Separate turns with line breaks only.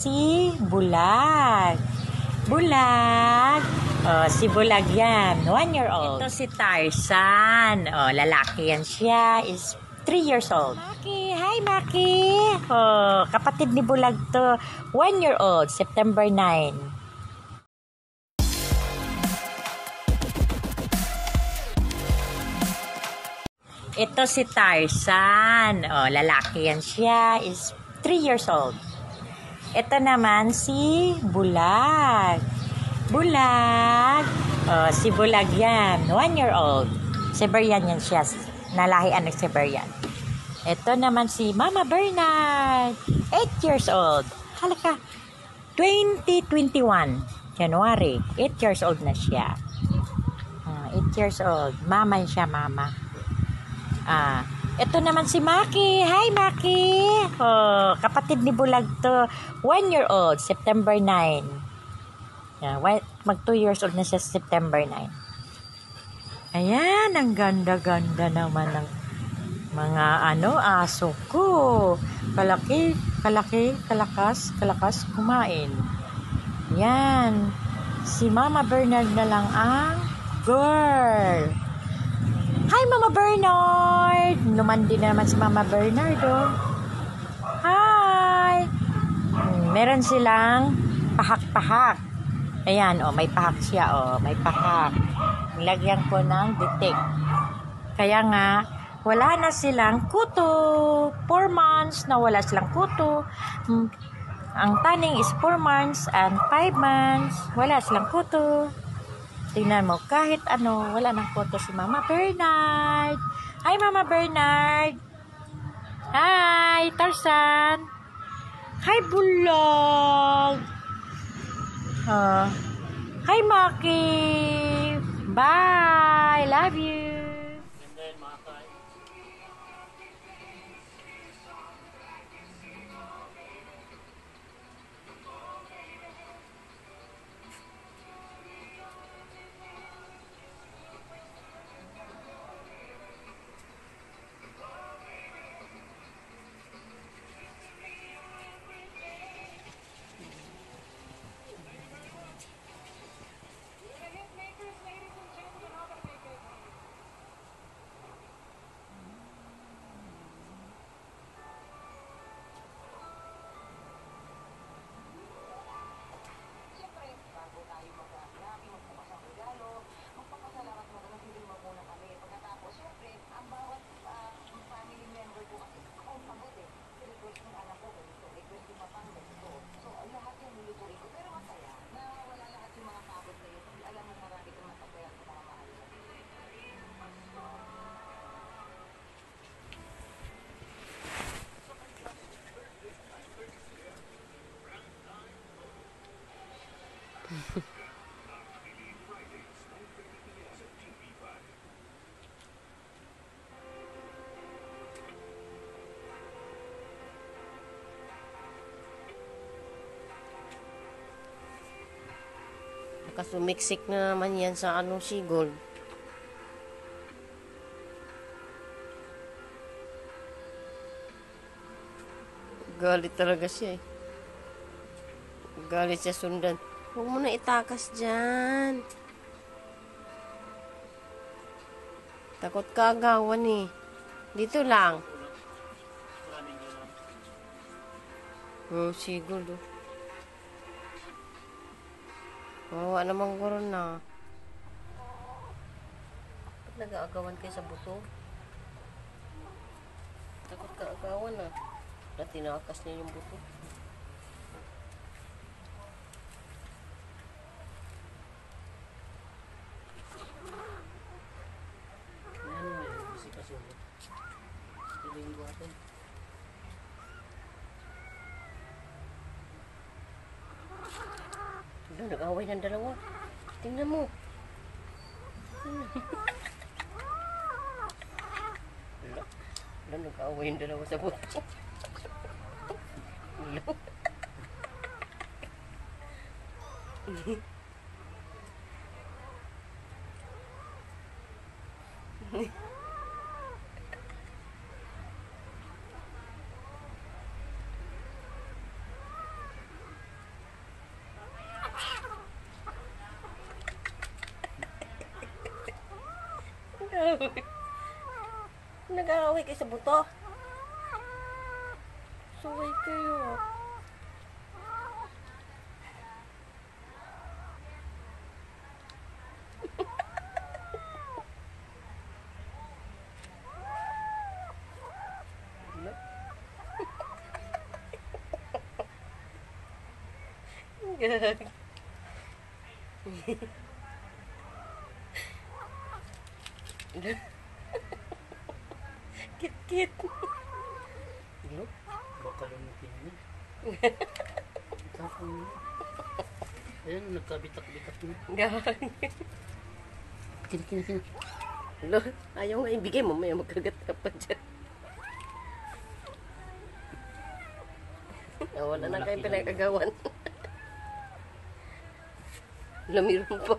Si Bulag. Bulag. Oh, si Bulag yan. One year old. Ito si Tarzan. Oh, lalaki yan siya. Is 3 years old. Maki. Hi, Maki. Oh, kapatid ni Bulag to. One year old. September 9. Ito si Tarzan. Oh, lalaki yan siya. Is 3 years old. Ito naman si Bulag. Bulag. Oh, si Bulag yan. One year old. Siberian yan siya. Nalahian ng Siberian. Ito naman si Mama Bernard. 8 years old. Halika. 2021. January. 8 years old na siya. Ah, 8 years old. Mama siya, mama. Ah, ito naman si Maki. Hi, Maki. Oh, kapatid ni Bulag to. One year old, September 9. Yeah, mag 2 years old na siya September 9. Ayan, ang ganda-ganda naman ng mga ano, aso ko. Kalaki, kalaki, kalakas, kalakas kumain. Yan. Si Mama Bernard na lang ang girl. Hi, Mama Bernard! Lumandi na naman si Mama Bernard, oh. Hi! Meron silang pahak-pahak. Ayan, oh, may pahak siya, oh. May pahak. Nilagyan ko ng detek. Kaya nga, wala na silang kuto. Four months na wala silang kuto. Hmm, Ang taning is 4 months and 5 months. Wala silang kuto. Tingnan mo, kahit ano, wala nang photo si Mama Bernard. Hi, Mama Bernard. Hi, Tarzan. Hi, Bulog. Uh, hi, Maki. Bye. Love you.
Nakasumiksik na naman yan sa anong sigol. Galit talaga siya eh. Galit siya sundan. Huwag mo na itakas dyan. Takot ka agawan eh. Dito lang. Oh, sigol oh. Mawa naman ko rin na. Ba't nag-aagawan kayo sa buto? Takot ka agawan ah. Na tinakas niya yung buto. Doon, nag-away ng dalawa. Tingnan mo. Wala. Wala, nag-away yung dalawa sa buto. Wala. Nag-aaway kayo sa buto. Suway kayo. Gag. Kit-kit.
Baka lumutin niya. Tapos niya. Ayun, nagkabitak-bitak niya.
Gag.
Kina, kina, kina.
Lo, ayaw nga ibigay mo, may magkagat ka pa dyan. Nawala na kayo pinagagawan. Lamiro pa.